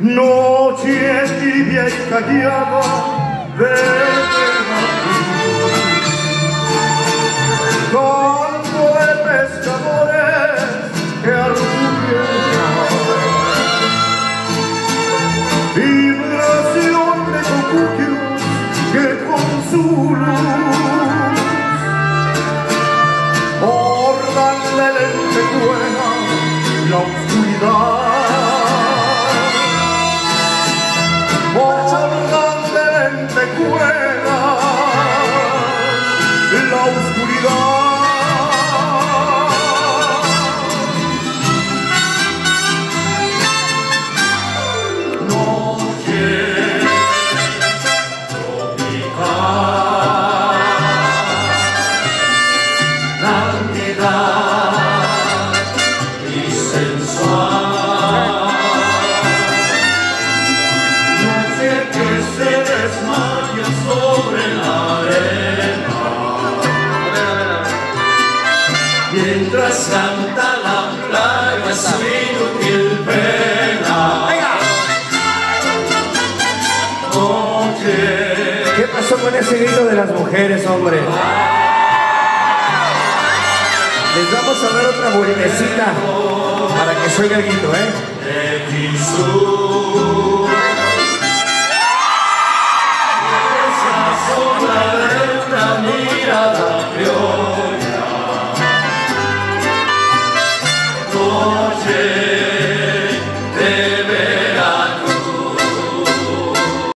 Noche tibia y callada de Canto de pescadores que arrullan Vibración de cocuquios que con su luz Bordan de la la mientras canta la playa su inútil pena. Oye. ¿Qué pasó con ese grito de las mujeres, hombre? Les vamos a dar otra buenecita para que suene el grito, ¿eh?